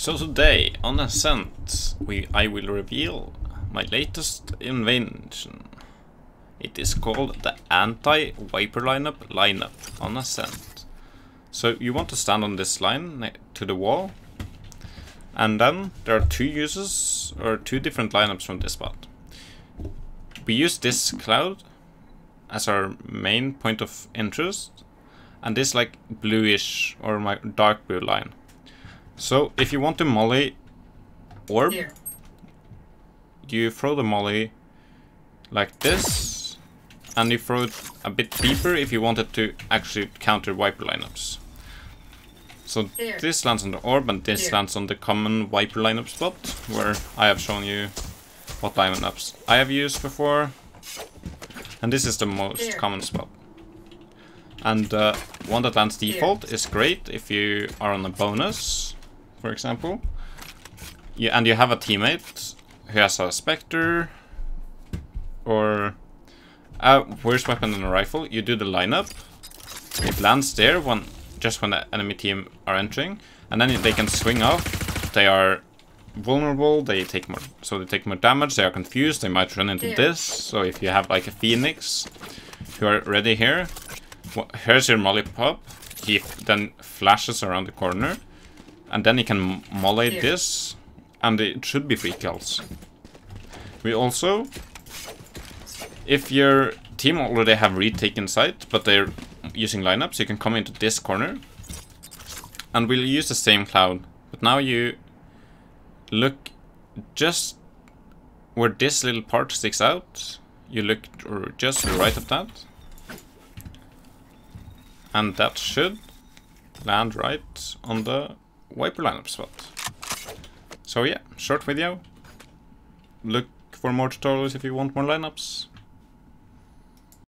So today on Ascent we I will reveal my latest invention. It is called the anti-Viper lineup lineup on Ascent. So you want to stand on this line to the wall and then there are two uses or two different lineups from this spot. We use this cloud as our main point of interest and this like bluish or my dark blue line. So if you want to molly orb, Here. you throw the molly like this, and you throw it a bit deeper if you wanted to actually counter Viper lineups. So Here. this lands on the orb and this Here. lands on the common Viper lineup spot, where I have shown you what lineups I have used before. And this is the most common spot. And uh, one that lands default is great if you are on a bonus for example. You, and you have a teammate who has a Spectre or a worse weapon than a rifle. You do the lineup. It lands there when just when the enemy team are entering, and then they can swing off. They are vulnerable. They take more, so they take more damage. They are confused. They might run into this. So if you have like a Phoenix who are ready here, well, here's your molly pop. He then flashes around the corner and then you can molly this, and it should be free kills. We also, if your team already have retaken site, but they're using lineups, you can come into this corner, and we'll use the same cloud. But now you look just where this little part sticks out, you look just right of that, and that should land right on the Viper lineup spot. So yeah, short video. Look for more tutorials if you want more lineups.